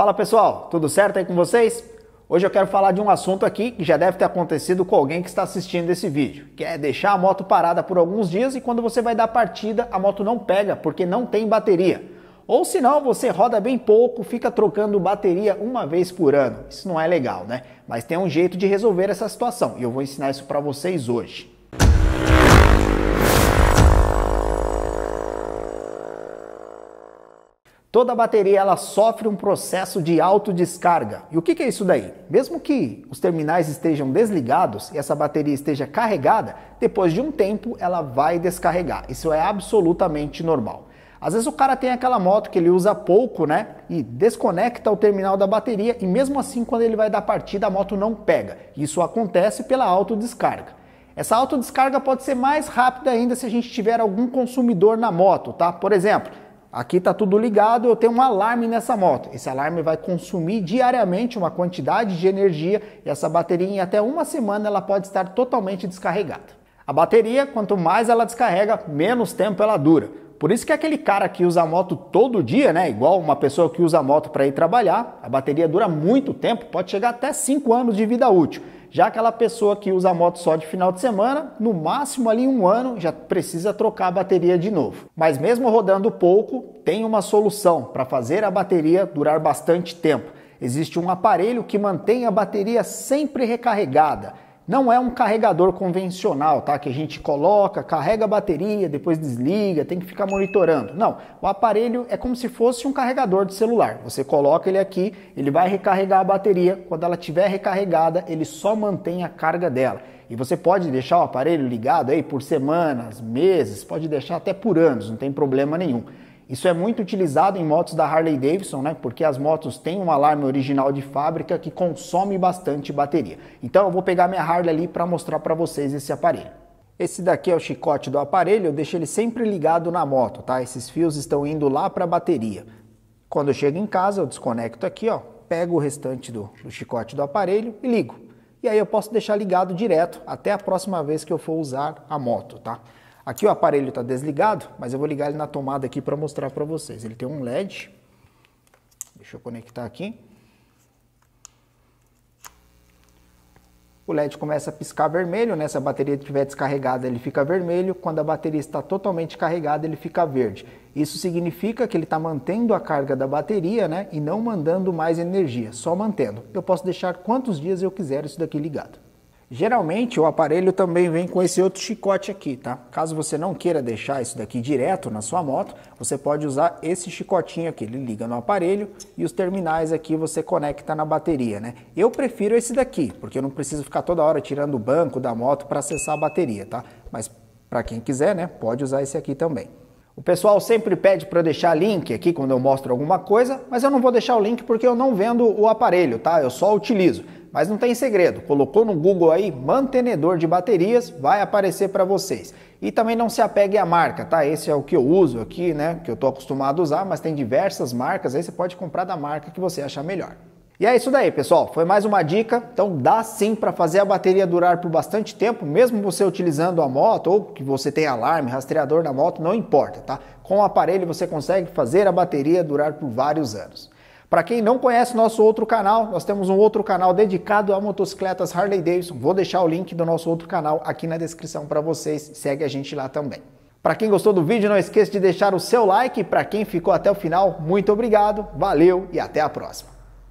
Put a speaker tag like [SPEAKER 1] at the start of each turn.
[SPEAKER 1] Fala pessoal, tudo certo aí com vocês? Hoje eu quero falar de um assunto aqui que já deve ter acontecido com alguém que está assistindo esse vídeo, que é deixar a moto parada por alguns dias e quando você vai dar partida a moto não pega porque não tem bateria. Ou se não, você roda bem pouco, fica trocando bateria uma vez por ano. Isso não é legal, né? Mas tem um jeito de resolver essa situação e eu vou ensinar isso para vocês hoje. Toda bateria ela sofre um processo de autodescarga. E o que, que é isso daí? Mesmo que os terminais estejam desligados e essa bateria esteja carregada, depois de um tempo ela vai descarregar. Isso é absolutamente normal. Às vezes o cara tem aquela moto que ele usa pouco, né? E desconecta o terminal da bateria e mesmo assim quando ele vai dar partida a moto não pega. Isso acontece pela autodescarga. Essa autodescarga pode ser mais rápida ainda se a gente tiver algum consumidor na moto, tá? Por exemplo, Aqui está tudo ligado, eu tenho um alarme nessa moto. Esse alarme vai consumir diariamente uma quantidade de energia e essa bateria em até uma semana ela pode estar totalmente descarregada. A bateria, quanto mais ela descarrega, menos tempo ela dura. Por isso que aquele cara que usa a moto todo dia, né, igual uma pessoa que usa a moto para ir trabalhar, a bateria dura muito tempo, pode chegar até 5 anos de vida útil. Já aquela pessoa que usa a moto só de final de semana, no máximo ali um ano já precisa trocar a bateria de novo. Mas mesmo rodando pouco, tem uma solução para fazer a bateria durar bastante tempo. Existe um aparelho que mantém a bateria sempre recarregada não é um carregador convencional, tá? Que a gente coloca, carrega a bateria, depois desliga, tem que ficar monitorando. Não, o aparelho é como se fosse um carregador de celular. Você coloca ele aqui, ele vai recarregar a bateria. Quando ela estiver recarregada, ele só mantém a carga dela. E você pode deixar o aparelho ligado aí por semanas, meses, pode deixar até por anos, não tem problema nenhum. Isso é muito utilizado em motos da Harley Davidson, né? Porque as motos têm um alarme original de fábrica que consome bastante bateria. Então eu vou pegar minha Harley ali para mostrar para vocês esse aparelho. Esse daqui é o chicote do aparelho, eu deixo ele sempre ligado na moto, tá? Esses fios estão indo lá para a bateria. Quando eu chego em casa, eu desconecto aqui, ó, pego o restante do, do chicote do aparelho e ligo. E aí eu posso deixar ligado direto até a próxima vez que eu for usar a moto, tá? Aqui o aparelho está desligado, mas eu vou ligar ele na tomada aqui para mostrar para vocês. Ele tem um LED. Deixa eu conectar aqui. O LED começa a piscar vermelho, né? Se a bateria estiver descarregada, ele fica vermelho. Quando a bateria está totalmente carregada, ele fica verde. Isso significa que ele está mantendo a carga da bateria, né? E não mandando mais energia, só mantendo. Eu posso deixar quantos dias eu quiser isso daqui ligado. Geralmente o aparelho também vem com esse outro chicote aqui, tá? Caso você não queira deixar isso daqui direto na sua moto, você pode usar esse chicotinho aqui. Ele liga no aparelho e os terminais aqui você conecta na bateria, né? Eu prefiro esse daqui, porque eu não preciso ficar toda hora tirando o banco da moto para acessar a bateria, tá? Mas para quem quiser, né, pode usar esse aqui também. O pessoal sempre pede para eu deixar link aqui quando eu mostro alguma coisa, mas eu não vou deixar o link porque eu não vendo o aparelho, tá? Eu só utilizo. Mas não tem segredo, colocou no Google aí mantenedor de baterias, vai aparecer para vocês. E também não se apegue à marca, tá? Esse é o que eu uso aqui, né? Que eu tô acostumado a usar, mas tem diversas marcas, aí você pode comprar da marca que você achar melhor. E é isso daí, pessoal. Foi mais uma dica. Então dá sim para fazer a bateria durar por bastante tempo, mesmo você utilizando a moto ou que você tem alarme, rastreador na moto, não importa, tá? Com o aparelho você consegue fazer a bateria durar por vários anos. Para quem não conhece nosso outro canal, nós temos um outro canal dedicado a motocicletas Harley Davidson. Vou deixar o link do nosso outro canal aqui na descrição para vocês. Segue a gente lá também. Para quem gostou do vídeo, não esqueça de deixar o seu like. Para quem ficou até o final, muito obrigado, valeu e até a próxima.